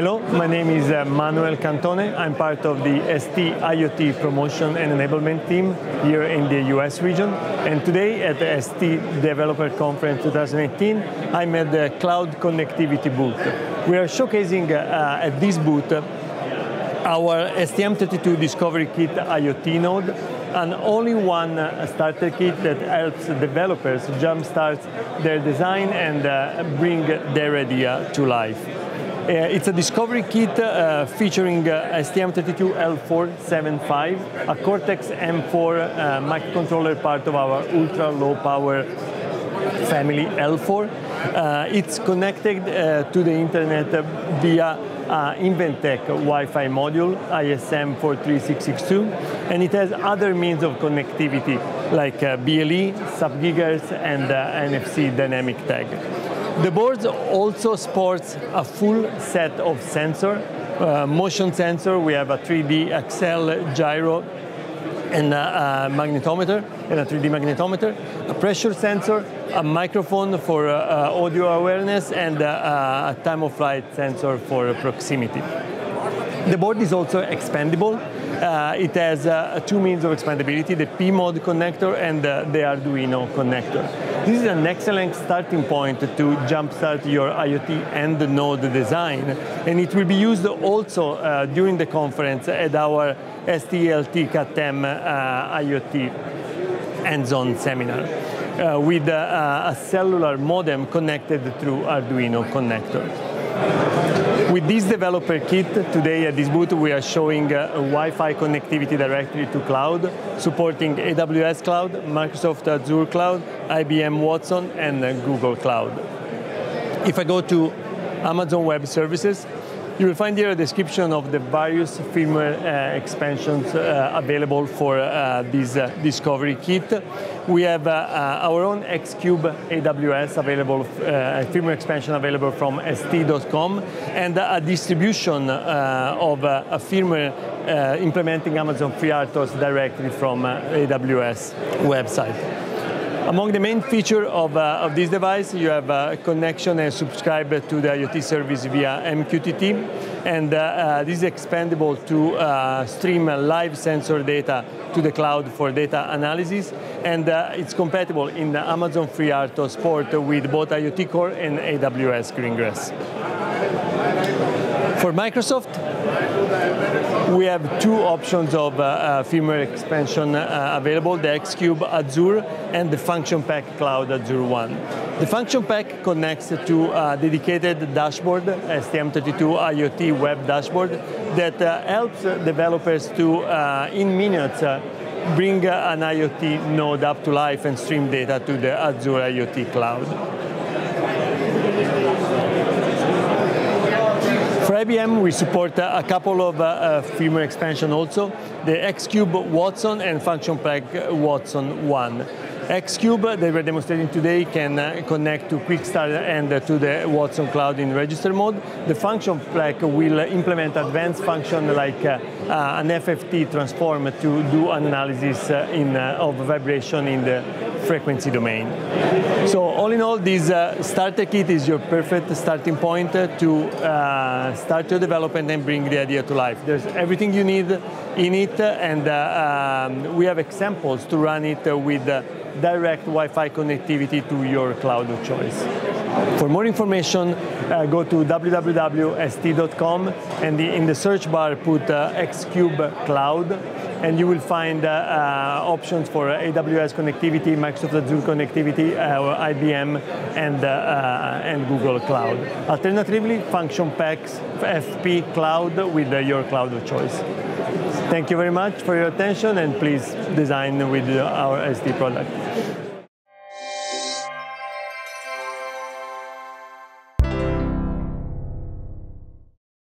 Hello, my name is uh, Manuel Cantone. I'm part of the ST IoT promotion and enablement team here in the US region. And today at the ST Developer Conference 2018, I'm at the Cloud Connectivity booth. We are showcasing uh, at this booth our STM32 Discovery Kit IoT node and only one uh, starter kit that helps developers jumpstart their design and uh, bring their idea to life. Uh, it's a discovery kit uh, featuring uh, STM32L475, a Cortex-M4 uh, microcontroller part of our ultra low power family L4. Uh, it's connected uh, to the internet via uh, Inventek Wi-Fi module, ISM 43662, and it has other means of connectivity like BLE, sub-gigahertz, and NFC dynamic tag. The board also sports a full set of sensor, uh, motion sensor. We have a 3D accel gyro and a, a, magnetometer and a 3D magnetometer, a pressure sensor, a microphone for uh, uh, audio awareness, and uh, a time of flight sensor for proximity. The board is also expandable. Uh, it has uh, two means of expandability, the PMOD connector and the Arduino connector. This is an excellent starting point to jumpstart your IoT and node design, and it will be used also uh, during the conference at our STLT CATM uh, IoT hands-on seminar. Uh, with a cellular modem connected through Arduino connector. With this developer kit, today at this booth we are showing uh, Wi-Fi connectivity directly to cloud, supporting AWS Cloud, Microsoft Azure Cloud, IBM Watson, and uh, Google Cloud. If I go to Amazon Web Services, you will find here a description of the various firmware uh, expansions uh, available for uh, this uh, Discovery Kit. We have uh, uh, our own Xcube AWS available, firmware expansion available from st.com, and a distribution of a firmware implementing Amazon FreeRTOS directly from AWS website. Among the main features of, uh, of this device, you have a connection and subscribe to the IoT service via MQTT, and uh, uh, this is expandable to uh, stream live sensor data to the cloud for data analysis, and uh, it's compatible in the Amazon FreeRTOS port with both IoT Core and AWS Greengrass. For Microsoft, we have two options of uh, uh, firmware expansion uh, available, the Xcube Azure and the Function Pack Cloud Azure One. The Function Pack connects to a dedicated dashboard, STM32 IoT web dashboard, that helps developers to, in minutes, bring an IoT node up to life and stream data to the Azure IoT cloud. IBM, we support a couple of uh, uh, firmware expansion also, the Xcube Watson and Function Pack Watson 1. Xcube that we're demonstrating today can uh, connect to Quickstart and uh, to the Watson Cloud in register mode. The function pack will implement advanced function like uh, uh an FFT transform to do an analysis uh, in, of vibration in the frequency domain. So all in all, this starter kit is your perfect starting point to start your development and bring the idea to life. There's everything you need in it, and um, we have examples to run it with direct Wi-Fi connectivity to your cloud of choice. For more information, uh, go to www.st.com and the, in the search bar put uh, Xcube Cloud and you will find uh, uh options for AWS connectivity, Microsoft Azure connectivity, uh, IBM, and, uh, and Google Cloud. Alternatively, function packs FP Cloud with your cloud of choice. Thank you very much for your attention and please design with our ST product.